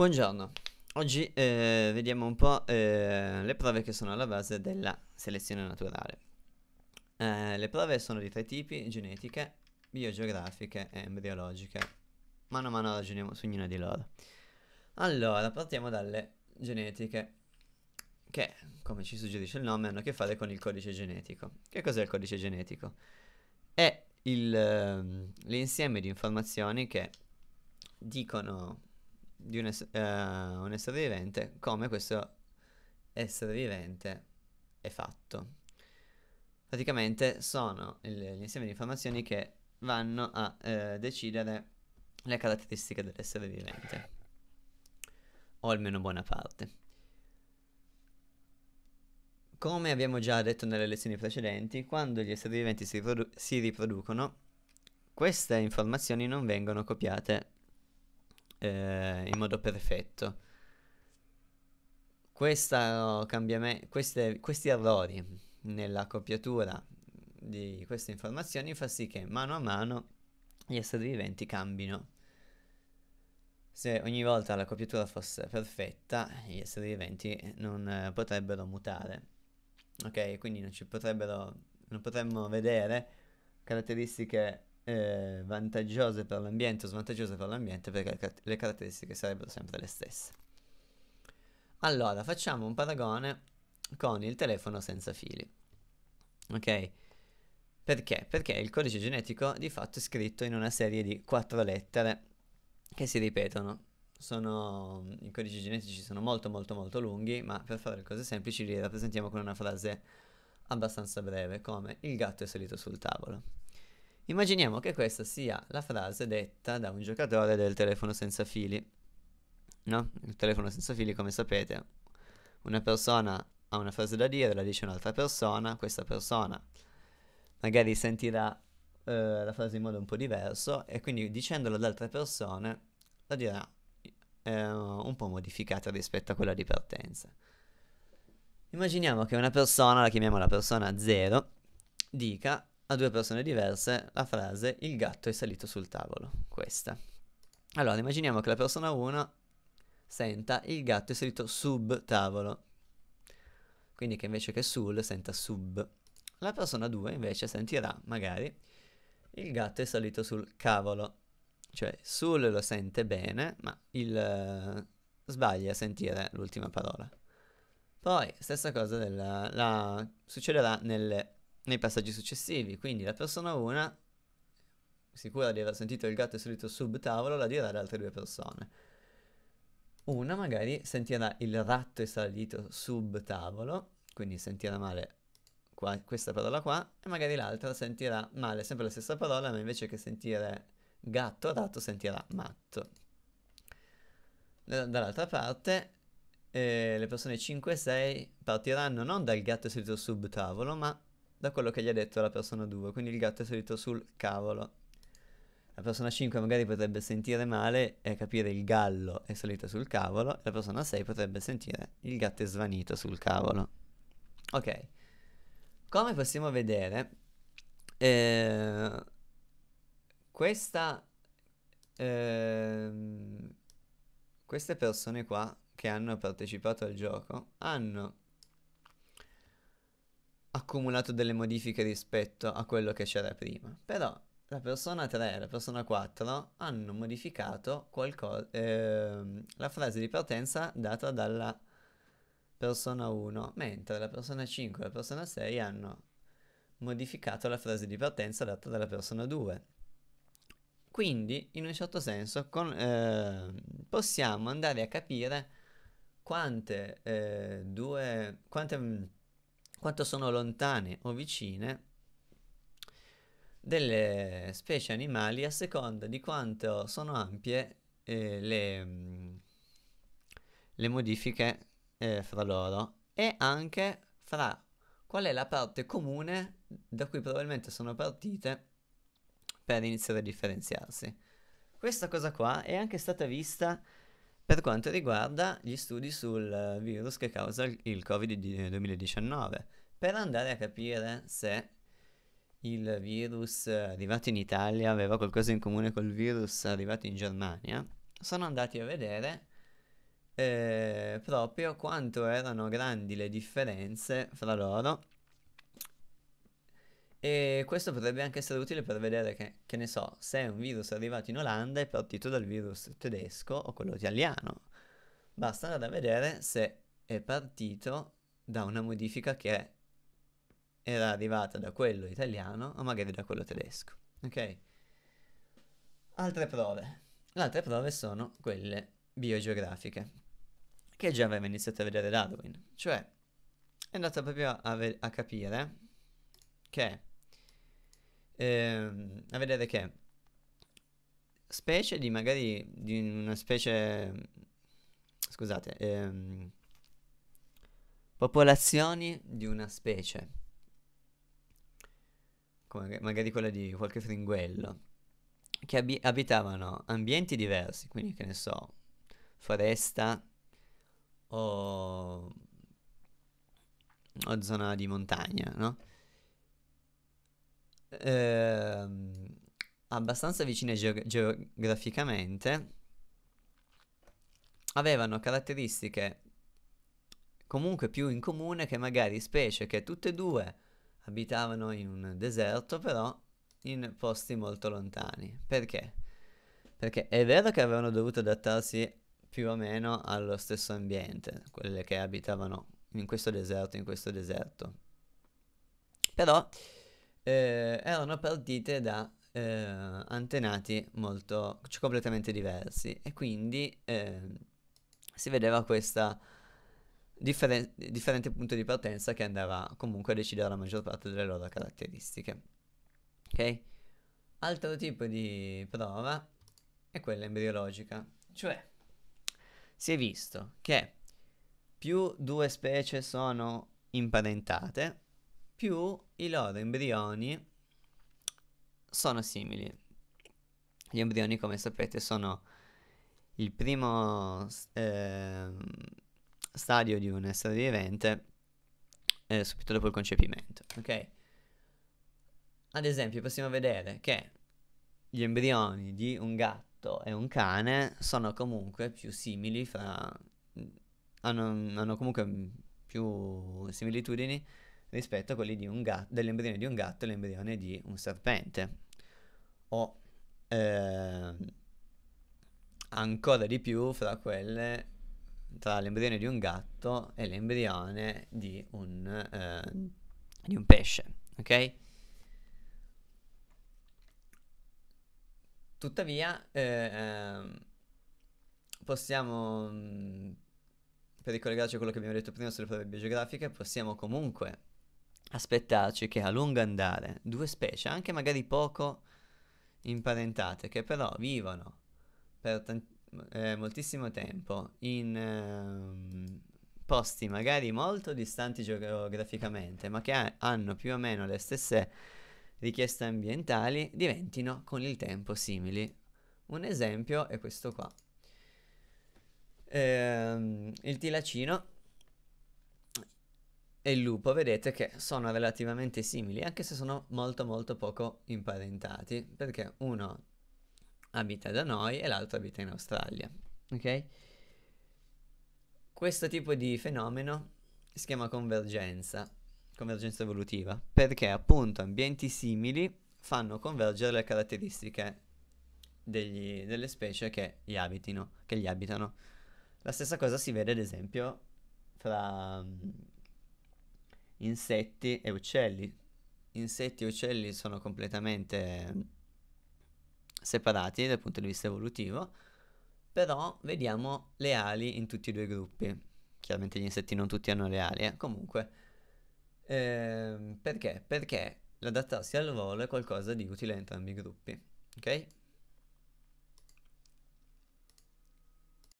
Buongiorno, oggi eh, vediamo un po' eh, le prove che sono alla base della selezione naturale. Eh, le prove sono di tre tipi, genetiche, biogeografiche e embriologiche. Mano a mano ragioniamo su ognuna di loro. Allora, partiamo dalle genetiche, che, come ci suggerisce il nome, hanno a che fare con il codice genetico. Che cos'è il codice genetico? È ehm, l'insieme di informazioni che dicono di un, ess- uh, un essere vivente come questo essere vivente è fatto. Praticamente sono il, l'insieme di informazioni che vanno a uh, decidere le caratteristiche dell'essere vivente, o almeno buona parte. Come abbiamo già detto nelle lezioni precedenti, quando gli esseri viventi si, riprodu- si riproducono, queste informazioni non vengono copiate eh, in modo perfetto. Cambiame- queste, questi errori nella copiatura di queste informazioni fa sì che mano a mano gli esseri viventi cambino. Se ogni volta la copiatura fosse perfetta, gli esseri viventi non eh, potrebbero mutare. Ok, quindi non ci potrebbero, non potremmo vedere caratteristiche eh, vantaggiose per l'ambiente o svantaggiose per l'ambiente perché le caratteristiche sarebbero sempre le stesse. Allora, facciamo un paragone con il telefono senza fili. Ok? Perché? Perché il codice genetico di fatto è scritto in una serie di quattro lettere che si ripetono. Sono, I codici genetici sono molto molto molto lunghi, ma per fare cose semplici li rappresentiamo con una frase abbastanza breve, come il gatto è salito sul tavolo. Immaginiamo che questa sia la frase detta da un giocatore del telefono senza fili. No? Il telefono senza fili, come sapete, una persona ha una frase da dire, la dice un'altra persona, questa persona magari sentirà eh, la frase in modo un po' diverso e quindi dicendola ad altre persone la dirà eh, un po' modificata rispetto a quella di partenza. Immaginiamo che una persona, la chiamiamo la persona 0, dica a due persone diverse la frase il gatto è salito sul tavolo. Questa. Allora, immaginiamo che la persona 1 senta il gatto è salito sub tavolo. Quindi che invece che sul senta sub. La persona 2 invece sentirà magari il gatto è salito sul cavolo. Cioè sul lo sente bene, ma il uh, sbaglia a sentire l'ultima parola. Poi, stessa cosa della, la, succederà nelle nei passaggi successivi. Quindi la persona 1, sicura di aver sentito il gatto salito sub tavolo, la dirà ad altre due persone. Una magari sentirà il ratto è salito sub tavolo, quindi sentirà male qua, questa parola qua, e magari l'altra sentirà male sempre la stessa parola, ma invece che sentire gatto, ratto, sentirà matto. Dall'altra parte, eh, le persone 5 e 6 partiranno non dal gatto salito sub tavolo, ma da quello che gli ha detto la persona 2, quindi il gatto è salito sul cavolo. La persona 5 magari potrebbe sentire male e capire il gallo è salito sul cavolo, la persona 6 potrebbe sentire il gatto è svanito sul cavolo. Ok, come possiamo vedere, eh, questa, eh, queste persone qua che hanno partecipato al gioco hanno accumulato delle modifiche rispetto a quello che c'era prima. Però la persona 3 e la persona 4 hanno modificato qualcosa, ehm, la frase di partenza data dalla persona 1, mentre la persona 5 e la persona 6 hanno modificato la frase di partenza data dalla persona 2. Quindi, in un certo senso, con, eh, possiamo andare a capire quante, eh, due, quante quanto sono lontane o vicine delle specie animali a seconda di quanto sono ampie eh, le, mm, le, modifiche eh, fra loro e anche fra qual è la parte comune da cui probabilmente sono partite per iniziare a differenziarsi. Questa cosa qua è anche stata vista per quanto riguarda gli studi sul virus che causa il Covid-2019, per andare a capire se il virus arrivato in Italia aveva qualcosa in comune col virus arrivato in Germania, sono andati a vedere eh, proprio quanto erano grandi le differenze fra loro e questo potrebbe anche essere utile per vedere che, che ne so, se un virus è arrivato in Olanda è partito dal virus tedesco o quello italiano. Basta andare a vedere se è partito da una modifica che era arrivata da quello italiano o magari da quello tedesco. Ok? Altre prove. Le altre prove sono quelle biogeografiche, che già aveva iniziato a vedere Darwin. Cioè, è andato proprio a, a capire che ehm, a vedere che specie di magari di una specie scusate ehm, popolazioni di una specie come magari quella di qualche fringuello che abi- abitavano ambienti diversi quindi che ne so foresta o, o zona di montagna no? Ehm, abbastanza vicine geog- geograficamente, avevano caratteristiche comunque più in comune che magari specie che tutte e due abitavano in un deserto, però in posti molto lontani. Perché? Perché è vero che avevano dovuto adattarsi più o meno allo stesso ambiente, quelle che abitavano in questo deserto, in questo deserto. Però eh, erano partite da eh, antenati molto cioè, completamente diversi e quindi eh, si vedeva questa differen- differente punto di partenza che andava comunque a decidere la maggior parte delle loro caratteristiche. Ok? Altro tipo di prova è quella embriologica, cioè si è visto che più due specie sono imparentate, più i loro embrioni sono simili. Gli embrioni, come sapete, sono il primo eh, stadio di un essere vivente eh, subito dopo il concepimento. Ok? Ad esempio, possiamo vedere che gli embrioni di un gatto e un cane sono comunque più simili fra. hanno, hanno comunque più similitudini rispetto a quelli dell'embrione di un gatto e l'embrione di un serpente. O eh, ancora di più fra quelle tra l'embrione di un gatto e l'embrione di un, eh, di un pesce, ok? Tuttavia, eh, possiamo, mm, per ricollegarci a quello che abbiamo detto prima sulle prove biogeografiche, possiamo comunque aspettarci che a lungo andare due specie, anche magari poco imparentate, che però vivono per tant- eh, moltissimo tempo in eh, posti magari molto distanti geograficamente, ma che ha- hanno più o meno le stesse richieste ambientali, diventino con il tempo simili. Un esempio è questo qua. Ehm, il tilacino e il lupo vedete che sono relativamente simili, anche se sono molto molto poco imparentati, perché uno abita da noi e l'altro abita in Australia, ok? Questo tipo di fenomeno si chiama convergenza, convergenza evolutiva, perché appunto ambienti simili fanno convergere le caratteristiche degli, delle specie che gli abitino, che gli abitano. La stessa cosa si vede ad esempio fra insetti e uccelli. Insetti e uccelli sono completamente separati dal punto di vista evolutivo, però vediamo le ali in tutti e due i gruppi. Chiaramente gli insetti non tutti hanno le ali, eh? comunque. Eh, perché? Perché l'adattarsi al volo è qualcosa di utile a entrambi i gruppi, ok?